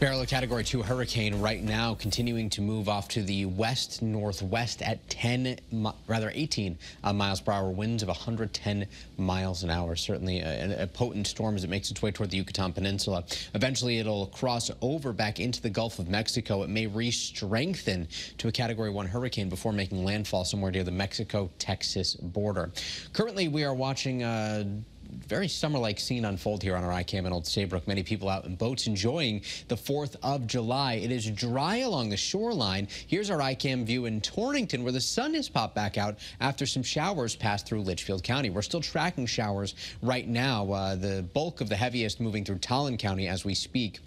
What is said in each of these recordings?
Beryl Category 2 hurricane right now continuing to move off to the west northwest at 10, rather 18 uh, miles per hour, winds of 110 miles an hour. Certainly a, a, potent storm as it makes its way toward the Yucatan Peninsula. Eventually it'll cross over back into the Gulf of Mexico. It may re-strengthen to a Category 1 hurricane before making landfall somewhere near the Mexico-Texas border. Currently we are watching uh, very summer-like scene unfold here on our iCam in Old Saybrook. Many people out in boats enjoying the 4th of July. It is dry along the shoreline. Here's our iCam view in Torrington where the sun has popped back out after some showers passed through Litchfield County. We're still tracking showers right now. Uh, the bulk of the heaviest moving through Tolland County as we speak.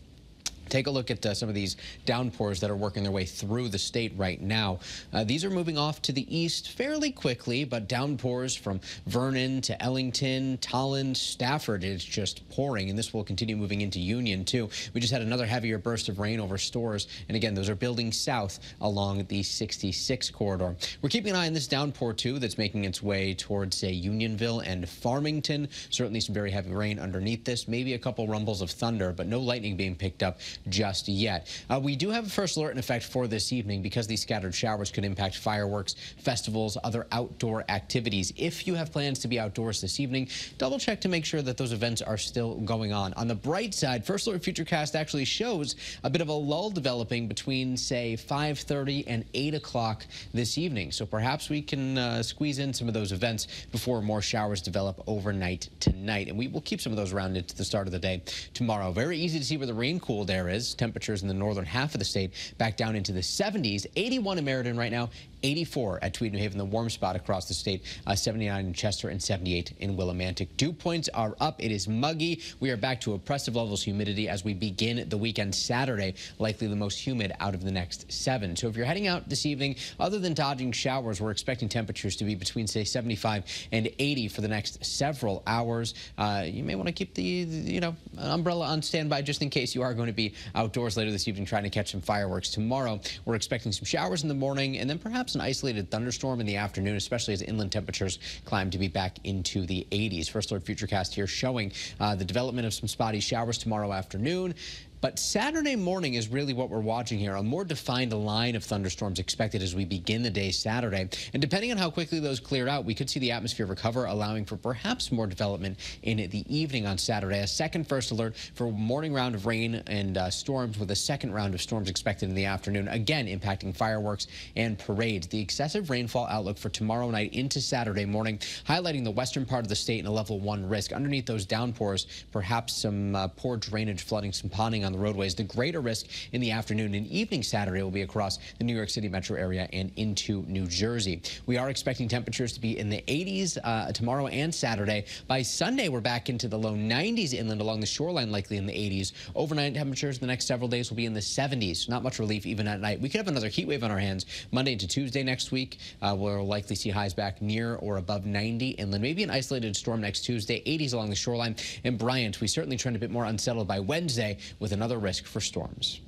Take a look at uh, some of these downpours that are working their way through the state right now. Uh, these are moving off to the east fairly quickly, but downpours from Vernon to Ellington, Tolland, Stafford is just pouring, and this will continue moving into Union, too. We just had another heavier burst of rain over Storrs, and again, those are building south along the 66 corridor. We're keeping an eye on this downpour, too, that's making its way towards, say, Unionville and Farmington. Certainly some very heavy rain underneath this, maybe a couple rumbles of thunder, but no lightning being picked up just yet. Uh, we do have a first alert in effect for this evening because these scattered showers could impact fireworks, festivals, other outdoor activities. If you have plans to be outdoors this evening, double check to make sure that those events are still going on. On the bright side, First Alert Futurecast actually shows a bit of a lull developing between, say, 5.30 and 8 o'clock this evening. So perhaps we can uh, squeeze in some of those events before more showers develop overnight tonight. And we will keep some of those around into the start of the day tomorrow. Very easy to see where the rain cooled there is. Temperatures in the northern half of the state back down into the 70s. 81 in Meriden right now, 84 at Tweed New Haven, the warm spot across the state, uh, 79 in Chester and 78 in Willimantic. Dew points are up. It is muggy. We are back to oppressive levels of humidity as we begin the weekend Saturday, likely the most humid out of the next seven. So if you're heading out this evening, other than dodging showers, we're expecting temperatures to be between, say, 75 and 80 for the next several hours. Uh, you may want to keep the, you know, umbrella on standby just in case you are going to be outdoors later this evening trying to catch some fireworks. Tomorrow, we're expecting some showers in the morning and then perhaps an isolated thunderstorm in the afternoon, especially as inland temperatures climb to be back into the 80s. First Alert Futurecast here showing uh, the development of some spotty showers tomorrow afternoon. But Saturday morning is really what we're watching here. A more defined line of thunderstorms expected as we begin the day Saturday. And depending on how quickly those clear out, we could see the atmosphere recover, allowing for perhaps more development in the evening on Saturday. A second first alert for morning round of rain and uh, storms with a second round of storms expected in the afternoon, again impacting fireworks and parades. The excessive rainfall outlook for tomorrow night into Saturday morning, highlighting the western part of the state in a level one risk. Underneath those downpours, perhaps some uh, poor drainage, flooding, some ponding on the roadways. The greater risk in the afternoon and evening Saturday will be across the New York City metro area and into New Jersey. We are expecting temperatures to be in the 80s uh, tomorrow and Saturday. By Sunday, we're back into the low 90s inland along the shoreline, likely in the 80s. Overnight temperatures the next several days will be in the 70s. Not much relief even at night. We could have another heat wave on our hands Monday into Tuesday next week. Uh, we'll likely see highs back near or above 90 inland. Maybe an isolated storm next Tuesday, 80s along the shoreline. And Bryant, we certainly trend a bit more unsettled by Wednesday with an another risk for storms.